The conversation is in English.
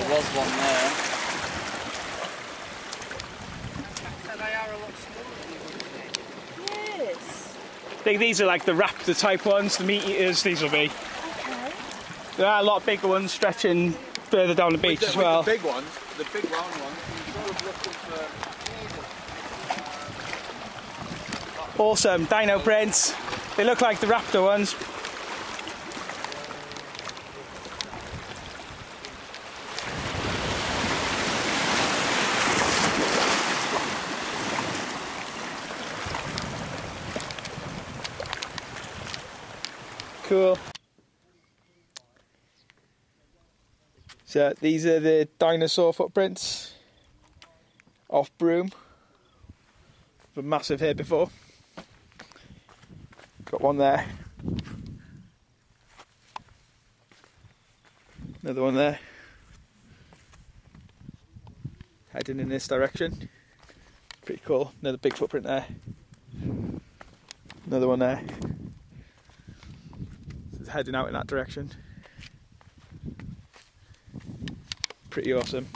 there was one there. Yes. I think these are like the raptor type ones, the meat eaters, these will be. Okay. There are a lot bigger ones stretching further down the beach the, as well. the big ones, the big round ones, sort of looking for Awesome, dino prints. They look like the raptor ones. Cool. So these are the dinosaur footprints off Broome. A massive here before. Got one there. Another one there. Heading in this direction. Pretty cool. Another big footprint there. Another one there. Heading out in that direction. Pretty awesome.